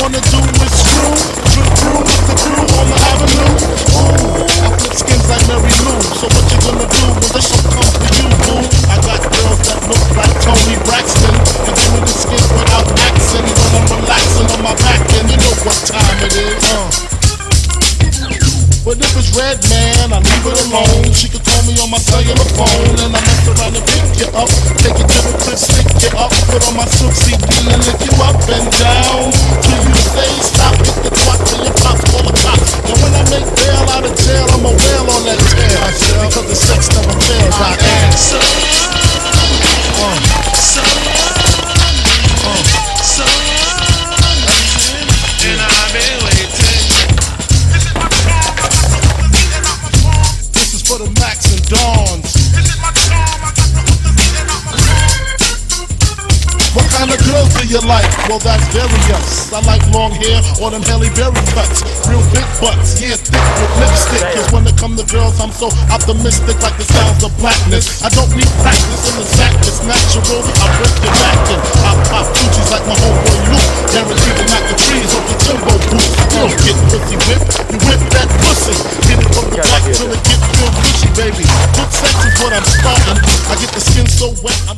wanna do is screw, drip through with the crew on the avenue. Ooh, I flip skins like Mary Lou. So what you gonna do when the show comes for you, boo? I got girls that look like Toni Braxton and give me the skins without accent. When I'm relaxing on my back, and you know what time it is. Uh. But if it's red, man, I leave it alone. She could call me on my cellular phone, and I mess around and pick you up. Take it to the crib, stick you up, put on my silk CD and lift you up and down. I am. Well, that's various. I like long hair or them Halle Berry cuts. Real big butts, yeah, thick with lipstick. Cause when it come to girls, I'm so optimistic like the sounds of blackness. I don't need practice in the sack, it's natural. I break your back and I pop coochies like my homeboy Luke. Guaranteed to knock the trees off the jumbo boots. Girls get pussy whipped, you whip that pussy. Hit it from the back till it gets real bushy, baby. Good sex is what I'm starting. I get the skin so wet, I